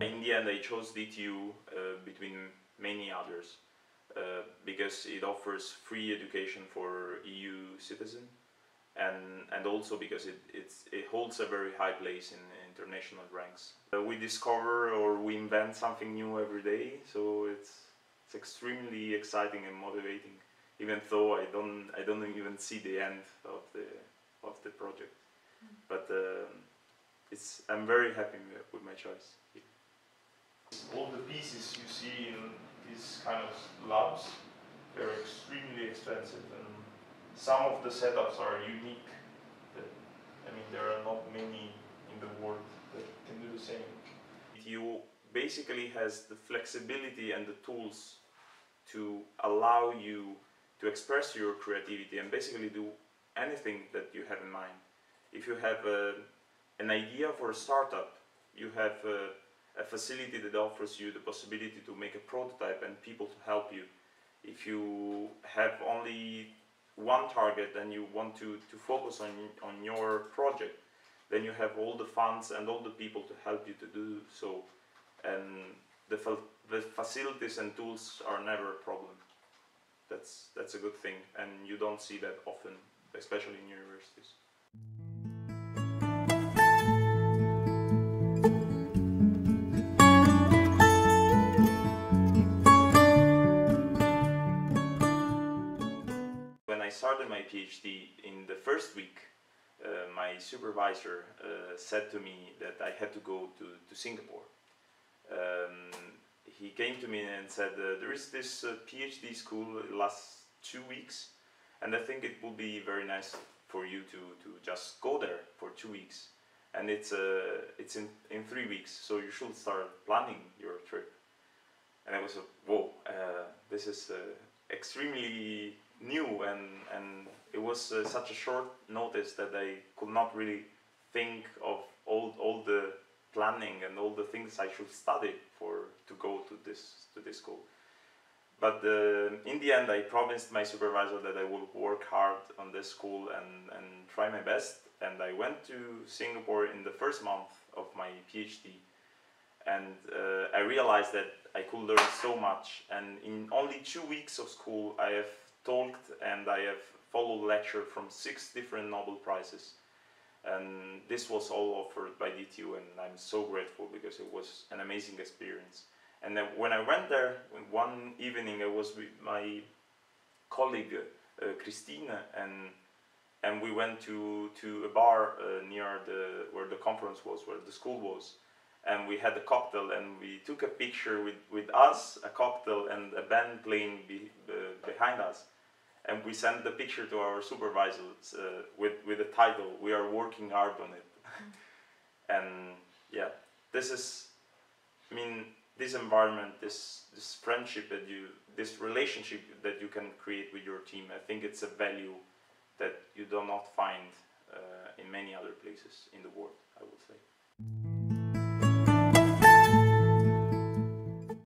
In the end, I chose DTU uh, between many others uh, because it offers free education for EU citizens and, and also because it, it holds a very high place in international ranks. Uh, we discover or we invent something new every day, so it's, it's extremely exciting and motivating, even though I don't, I don't even see the end of the, of the project. But um, it's, I'm very happy with my choice. All the pieces you see in these kind of labs, they're extremely expensive and some of the setups are unique. I mean, there are not many in the world that can do the same. You basically has the flexibility and the tools to allow you to express your creativity and basically do anything that you have in mind. If you have a, an idea for a startup, you have a, a facility that offers you the possibility to make a prototype and people to help you. If you have only one target and you want to, to focus on, on your project, then you have all the funds and all the people to help you to do so. And the, fa the facilities and tools are never a problem. That's, that's a good thing and you don't see that often, especially in universities. My PhD, in the first week, uh, my supervisor uh, said to me that I had to go to, to Singapore. Um, he came to me and said, uh, there is this uh, PhD school, it lasts two weeks, and I think it will be very nice for you to, to just go there for two weeks. And it's, uh, it's in, in three weeks, so you should start planning your trip. And I was, like, whoa, uh, this is extremely new and, and it was uh, such a short notice that I could not really think of all, all the planning and all the things I should study for to go to this to this school. But uh, in the end, I promised my supervisor that I would work hard on this school and, and try my best. And I went to Singapore in the first month of my PhD. And uh, I realized that I could learn so much. And in only two weeks of school, I have talked and I have followed lecture from six different Nobel Prizes. And this was all offered by DTU and I'm so grateful because it was an amazing experience. And then when I went there, one evening I was with my colleague uh, Christina and and we went to, to a bar uh, near the, where the conference was, where the school was. And we had a cocktail and we took a picture with, with us, a cocktail and a band playing be, uh, behind us and we sent the picture to our supervisors uh, with with the title "We are working hard on it," and yeah, this is, I mean, this environment, this this friendship that you, this relationship that you can create with your team. I think it's a value that you do not find uh, in many other places in the world. I would say.